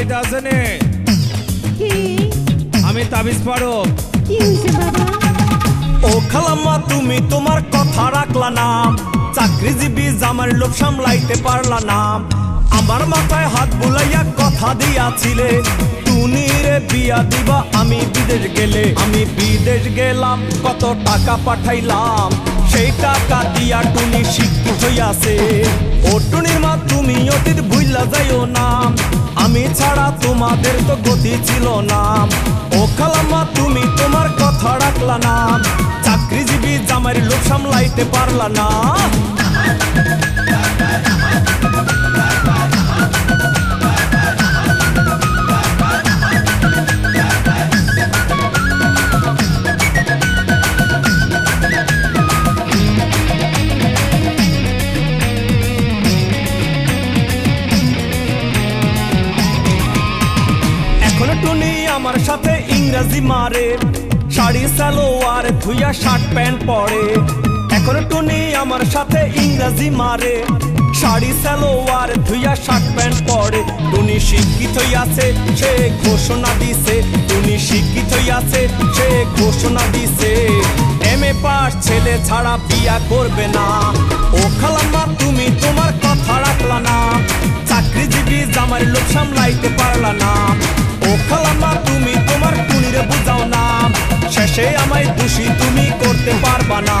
বাড়িতে আসেনি? আমি তাবিজ পারো ও খালাম্মা তুমি তোমার কথা রাখলা না। চাকরিজীবী জামার লোভ সামলাইতে পারলা না। আমার মাথায় হাত বুলাইয়া কথা দিয়াছিলে। তুমি রে বিয়া দিবা আমি বিদেশ গেলে। আমি বিদেশ গেলাম কত টাকা পাঠাইলাম। সেই টাকা দিয়া টুনি শিক্ষিত হইয়াছে। ও টুনির মা তুমি অতীত ভুইলা যাইও না। ছাড়া তোমাদের তো গতি ছিল না ও খালাম্মা, তুমি তোমার কথা রাখলা না চাকরিজীবী জামারি লোক সামলাইতে পারলা না। আমার সাথে ইংরেজি মারে, শাড়ি, সালোয়ার, ধুইয়া শার্ট, প্যান্ট পরে। এখন টুনি আমার সাথে ইংরেজি মারে, শাড়ি, সালোয়ার, ধুইয়া শার্ট, প্যান্ট পরে। টুনি শিক্ষিত আছে, সে ঘোষণা দিছে। টুনি শিক্ষিত আছে, সে ঘোষণা দিছে। এম এ পাস ছেলে ছাড়া বিয়া করবে না। ও খালাম্মা পারবা না।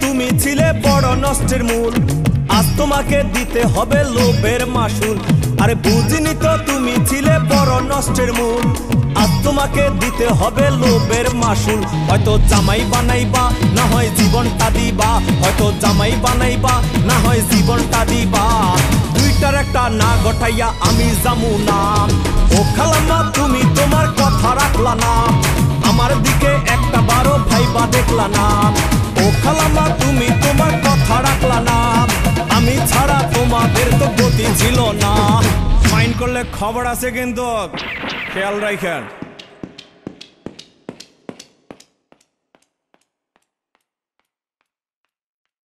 তুমি ছিলে বড় নষ্টের মূল। আজ তোমাকে দিতে হবে লোভের মাসুল। আরে বুঝিনি তো তুমি ছিলে বড় নষ্টের মূল। আর তোমাকে দিতে হবে লোভের মাসুল। হয়তো জামাই বানাইবা, না হয় জীবনটা দিবা। হয়তো জামাই বানাইবা, না হয় জীবনটা দিবা। দুইটার একটা না গঠাইয়া আমি জামু না। ও খালাম্মা, তুমি তোমার কথা রাখলা না। আমার দিকে একটা বারো ভাইবা দেখলা না। ও খালাম্মা, তুমি তোমার কথা রাখলা না। আমি ছাড়া তোমাদের তো গতি ছিল না। করলে খবর আছে কিন্তু খেয়াল রাখেন